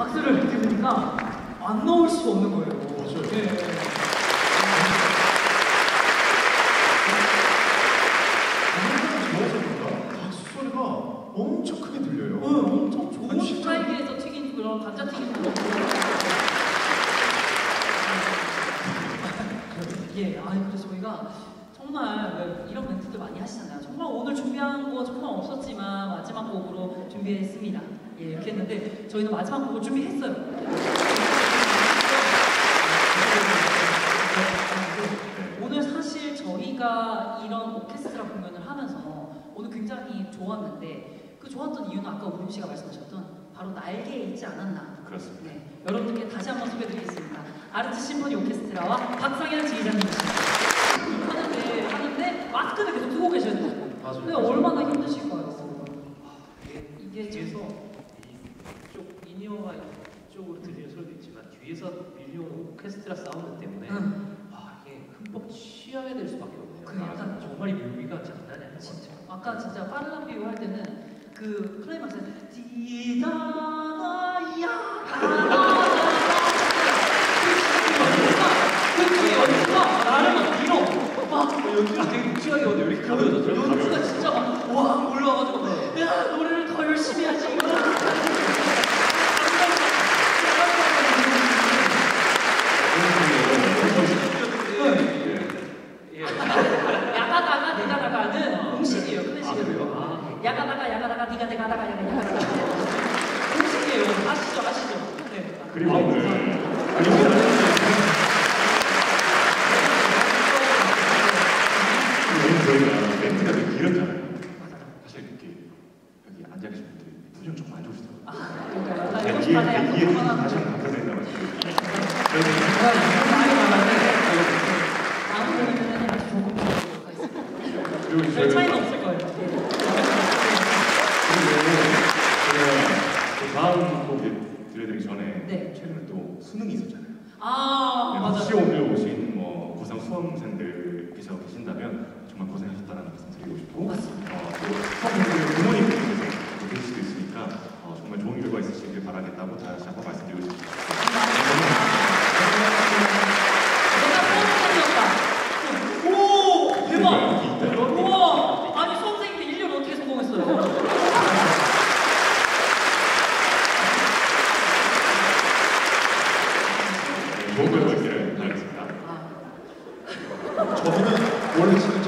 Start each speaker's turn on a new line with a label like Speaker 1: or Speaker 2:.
Speaker 1: 박수를 들으니까 안 넣을 수가 없는 거예요.
Speaker 2: 맞아요.
Speaker 1: 네, 네.
Speaker 2: 방송이 좋아서 그런가? 박수 소리가 엄청 크게 들려요.
Speaker 1: 응, 엄청 좋은
Speaker 2: 아니, 진짜.
Speaker 1: 스타일에서 튀긴 그런 감자튀김도 먹고. 예, 아니 그래서 저희가 정말 왜 이런 멘트들 많이 하시잖아요. 정말 오늘 준비한 거 정말 없었지만 마지막 곡으로 준비했습니다. 예, 이렇게 했는데 저희는 마지막 곡을 준비했어요. 오늘 사실 저희가 이런 오케스트라 공연을 하면서 오늘 굉장히 좋았는데 그 좋았던 이유는 아까 우림 씨가 말씀하셨던 바로 날개에 있지 않았나.
Speaker 3: 그렇습니다.
Speaker 1: 네, 여러분들께 다시 한번 소개드리겠습니다. 아르트 심포니 오케스트라와 박상현 지휘자님이십니다. 하는데 하는데 마스크는 계속 쓰고 계셔야 돼요.
Speaker 2: 맞아요.
Speaker 1: 근데 얼마나 힘드실까요?
Speaker 4: 이게 뒤에서 이쪽 미니어가 이쪽으로 들리는 소리도 있지만 뒤에서 밀려오는 오케스트라 사운드 때문에
Speaker 1: 응.
Speaker 4: 아 이게 흠뻑 취하게 될 수밖에 없네요.
Speaker 1: 그 약간
Speaker 4: 아, 정말 이 묘미가 장난이 아닌 것 같아요.
Speaker 1: 아까 진짜 빠른 비유 할 때는 그 연주가
Speaker 4: 되게 왜 이렇게 가벼워졌죠?
Speaker 1: 연주가 진짜 막 와 올라와가지고 야 노래를 더 열심히 하지.
Speaker 4: 예.
Speaker 1: 야가다가 내가 나가는 공식이에요.
Speaker 4: 아,
Speaker 1: 야가다가 야가다가 네가 내가 나가 야가 야가다가. 공식이에요. 아시죠? 아시죠? 네.
Speaker 3: 그리고 오늘 오늘 저희가 멘트가 되게 길었잖아요. 사실 이렇게 여기 앉아 계신 분들이 표정 조금 안 좋으시더라고요.
Speaker 1: 아, 그러니까요. 나
Speaker 3: 네,
Speaker 1: 이거 약간
Speaker 3: 뒤에
Speaker 1: 불편한
Speaker 3: 다시 한번
Speaker 1: 있습니다.
Speaker 3: 그리고
Speaker 1: 별 차이는 없을 거예요.
Speaker 3: 그 다음 곡 들려드리기 전에
Speaker 1: 네.
Speaker 3: 최근에 또 수능이 있었잖아요.
Speaker 1: 아
Speaker 3: 네, 혹시
Speaker 1: 맞아요.
Speaker 3: 오늘 오신 뭐 고3 수험생들께서 계신다면 정말 고생하셨다는 말씀 드리고 싶고 어,
Speaker 1: 맞습니다.
Speaker 3: 어, 또선생님 부모님께서 계실 수도 있으니까 어, 정말 좋은 결과 있으시길 바라겠다고 다시 한번 말씀드리고 싶습니다.
Speaker 1: 네, 좋은 결과 있기를 바라겠습니다. 아.
Speaker 2: 저분은 원래 지금